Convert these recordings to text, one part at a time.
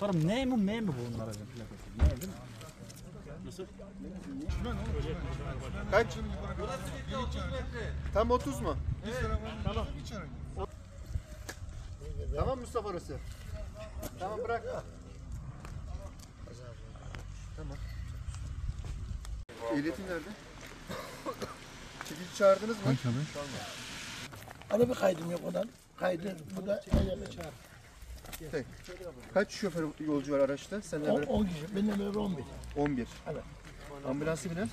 Tarım ne mi ne mi bu onlara? Ne değil mi? Kaç? Tam 30 mu? Tamam. Tamam Mustafa orası. Tamam bırak. Tamam. Ehliyetin nerede? Çekici çağırdınız mı? Araba kaydım yok odan. Kaydı. Bu da ayarlı çağır. Tek. Kaç şoför yolcu var araçta? Seninle 10, beraber 10 kişi. Benimle beraber 11. 11. Evet. Ambulansı binen?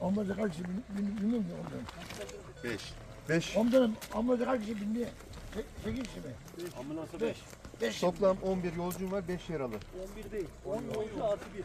Onlarda kaç kişi bin- bin- bilmiyorum ki ondan. 5. 5. Ondan onlarda kaç kişi bindi? 8 kişi mi? Ambulansa 5. 5 Toplam 11 yolcum var, 5 yaralı. 11 değil. 10 yolcu artı 1.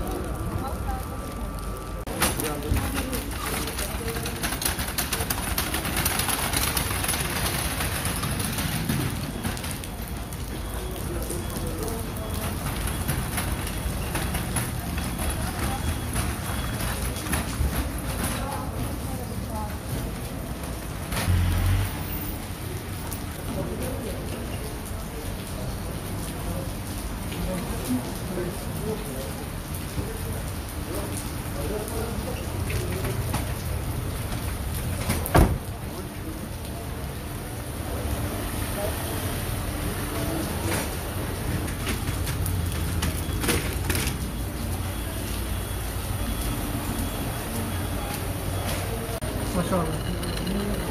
我上了。